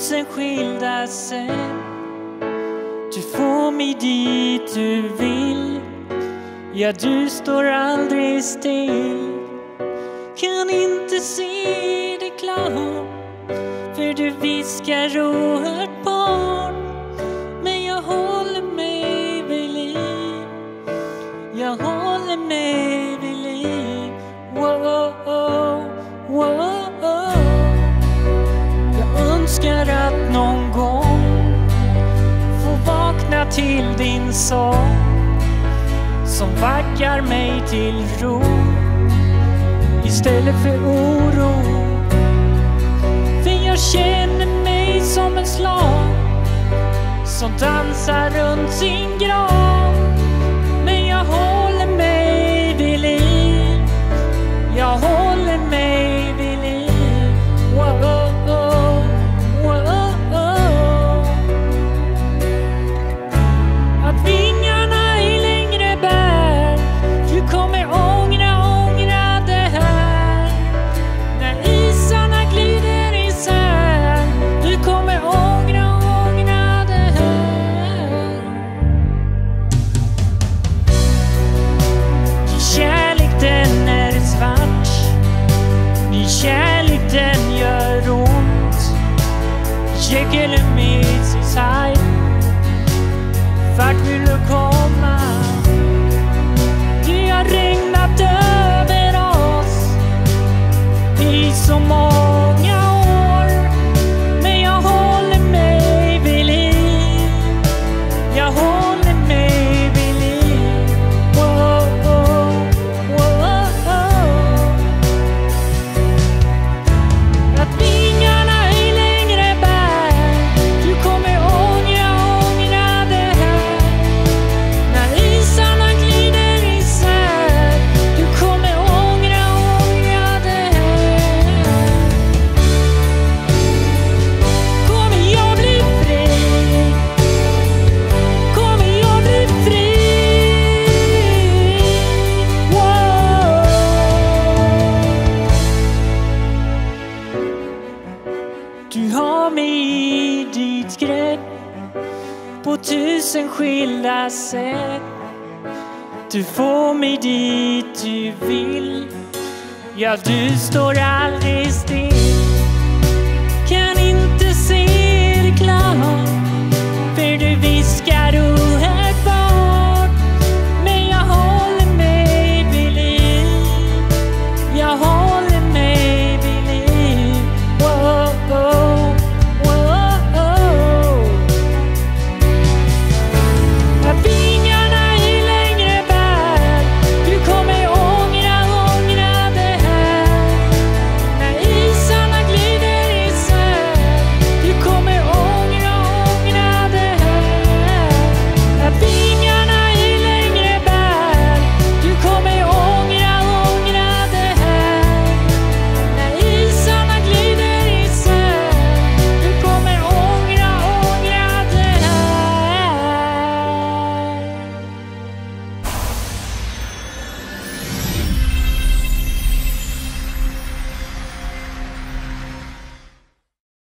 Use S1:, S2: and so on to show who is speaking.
S1: tusen skilda sätt. Du får mig dit du vill. Ja, du står aldrig still. Kan inte se det klart. För du viskar oerhört bort. Men jag håller mig vid liv. Jag håller mig vid liv. Wow, wow. Jag till din sång som vackar mig till ro istället för oro. För jag känner mig som en slav som dansar runt sin grav. Jekyll and Mrs Hyde. Vart vill du komma? mine. Ta mig i ditt grepp på tusen skilda sätt. Du får mig dit du vill. Ja, du står aldrig still.